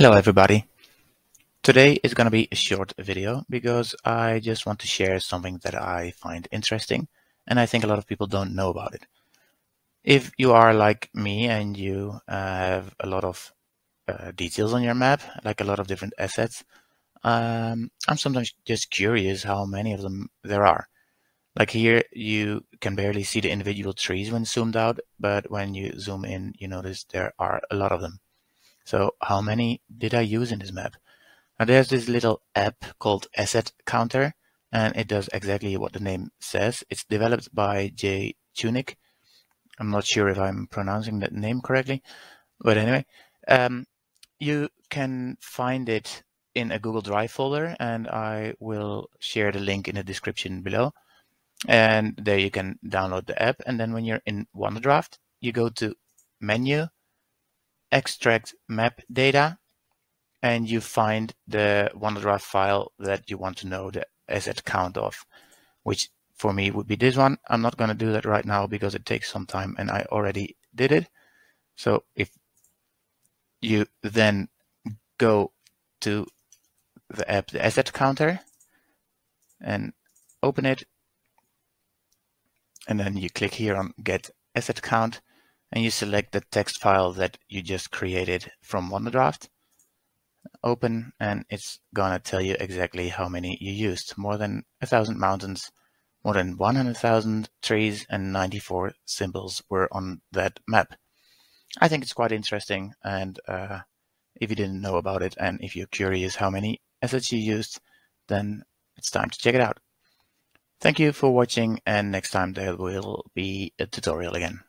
Hello everybody. Today is going to be a short video because I just want to share something that I find interesting and I think a lot of people don't know about it. If you are like me and you uh, have a lot of uh, details on your map, like a lot of different assets, um, I'm sometimes just curious how many of them there are. Like here, you can barely see the individual trees when zoomed out, but when you zoom in, you notice there are a lot of them. So how many did I use in this map? Now there's this little app called Asset Counter, and it does exactly what the name says. It's developed by Jay Tunick. I'm not sure if I'm pronouncing that name correctly, but anyway, um, you can find it in a Google Drive folder, and I will share the link in the description below. And there you can download the app. And then when you're in Wonderdraft, you go to Menu, extract map data and you find the Wonderdraft file that you want to know the asset count of, which for me would be this one. I'm not going to do that right now because it takes some time and I already did it. So if you then go to the app, the asset counter, and open it, and then you click here on get asset count, and you select the text file that you just created from Wonderdraft. Open and it's gonna tell you exactly how many you used. More than a thousand mountains, more than 100,000 trees and 94 symbols were on that map. I think it's quite interesting and uh, if you didn't know about it and if you're curious how many assets you used, then it's time to check it out. Thank you for watching and next time there will be a tutorial again.